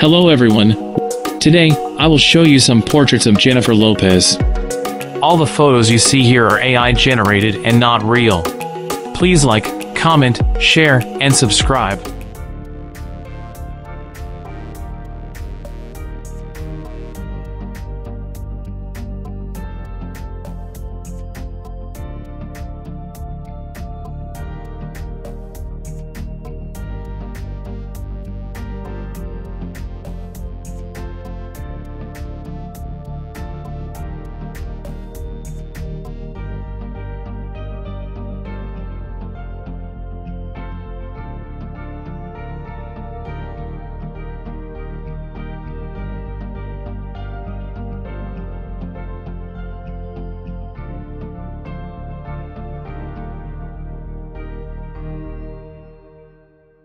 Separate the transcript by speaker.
Speaker 1: Hello everyone. Today, I will show you some portraits of Jennifer Lopez.
Speaker 2: All the photos you see here are AI generated and not real. Please like, comment, share, and subscribe.